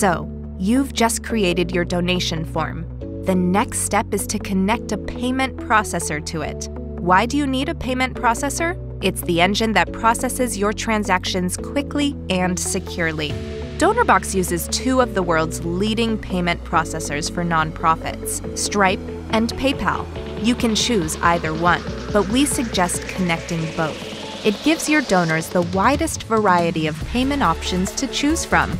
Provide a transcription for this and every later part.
So, you've just created your donation form. The next step is to connect a payment processor to it. Why do you need a payment processor? It's the engine that processes your transactions quickly and securely. DonorBox uses two of the world's leading payment processors for nonprofits Stripe and PayPal. You can choose either one, but we suggest connecting both. It gives your donors the widest variety of payment options to choose from.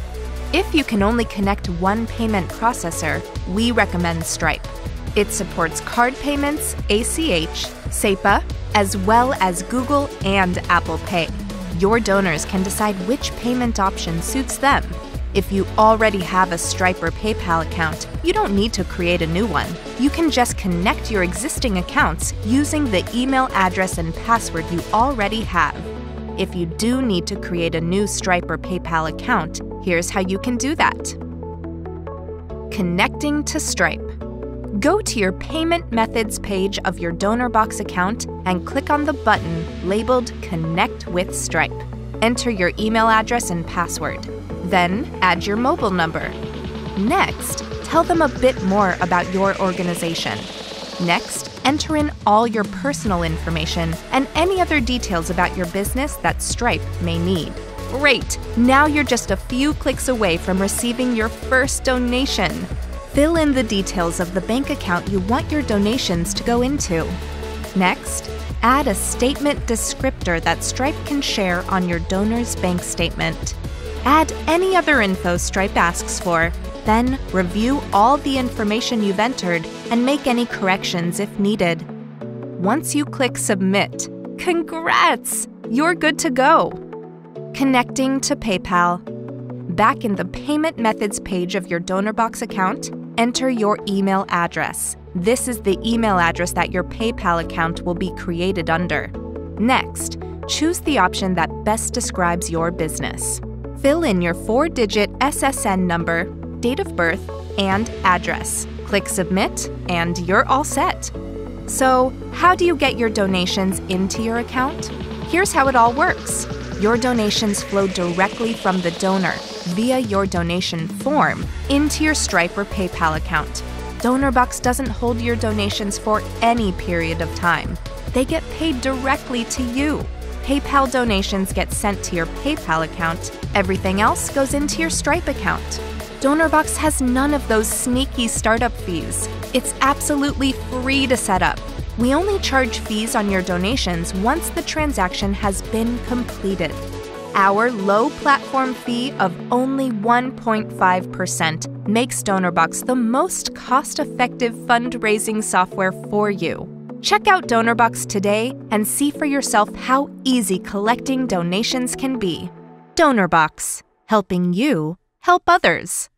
If you can only connect one payment processor, we recommend Stripe. It supports card payments, ACH, SEPA, as well as Google and Apple Pay. Your donors can decide which payment option suits them. If you already have a Stripe or PayPal account, you don't need to create a new one. You can just connect your existing accounts using the email address and password you already have. If you do need to create a new Stripe or PayPal account, here's how you can do that. Connecting to Stripe. Go to your Payment Methods page of your DonorBox account and click on the button labeled Connect with Stripe. Enter your email address and password. Then add your mobile number. Next, tell them a bit more about your organization. Next, enter in all your personal information and any other details about your business that Stripe may need. Great! Now you're just a few clicks away from receiving your first donation. Fill in the details of the bank account you want your donations to go into. Next, add a statement descriptor that Stripe can share on your donor's bank statement. Add any other info Stripe asks for, then review all the information you've entered and make any corrections if needed. Once you click Submit, congrats! You're good to go. Connecting to PayPal. Back in the Payment Methods page of your DonorBox account, enter your email address. This is the email address that your PayPal account will be created under. Next, choose the option that best describes your business. Fill in your four digit SSN number, date of birth, and address. Click Submit, and you're all set. So, how do you get your donations into your account? Here's how it all works your donations flow directly from the donor via your donation form into your Stripe or PayPal account. DonorBox doesn't hold your donations for any period of time. They get paid directly to you. PayPal donations get sent to your PayPal account. Everything else goes into your Stripe account. DonorBox has none of those sneaky startup fees. It's absolutely free to set up. We only charge fees on your donations once the transaction has been completed. Our low platform fee of only 1.5% makes DonorBox the most cost effective fundraising software for you. Check out DonorBox today and see for yourself how easy collecting donations can be. DonorBox, helping you help others.